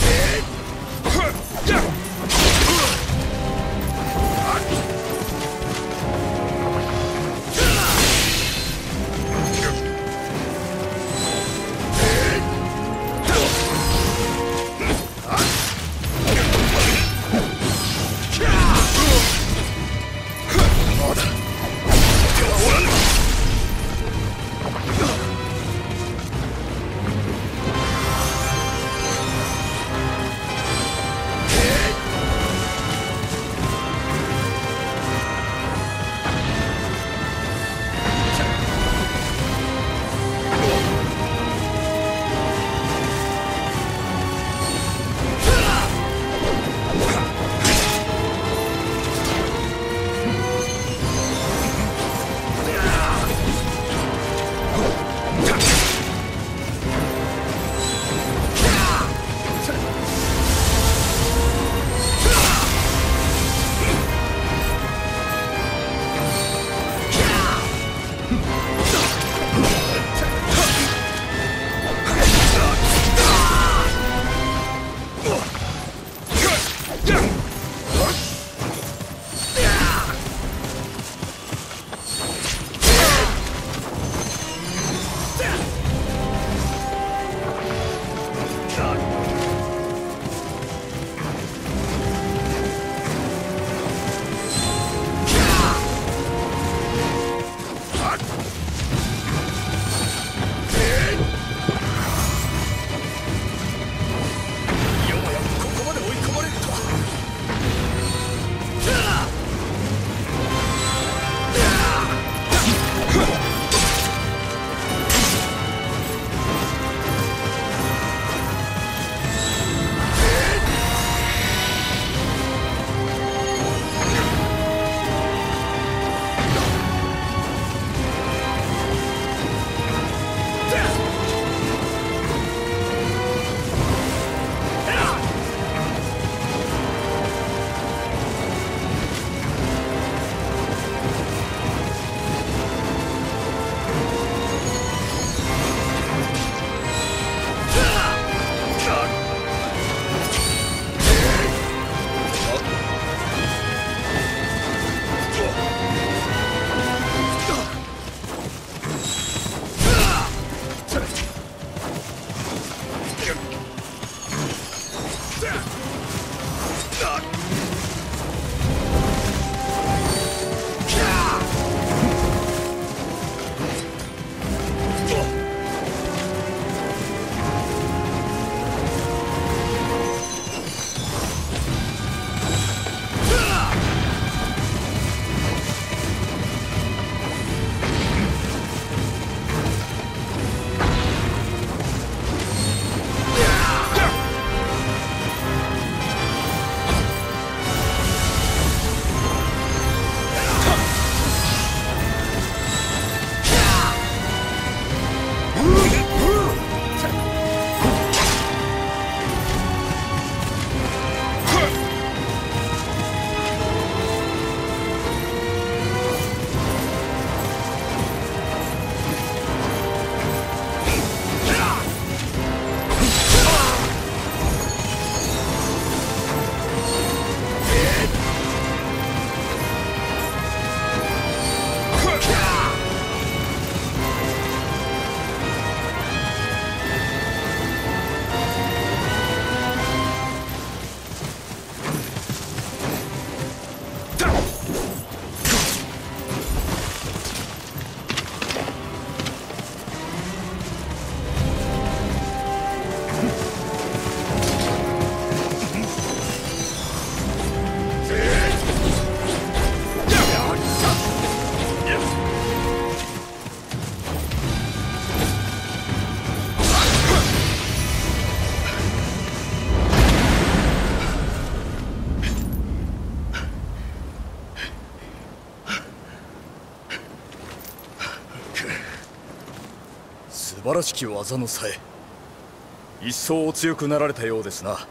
えっ素晴らしき技のさえ一層お強くなられたようですな。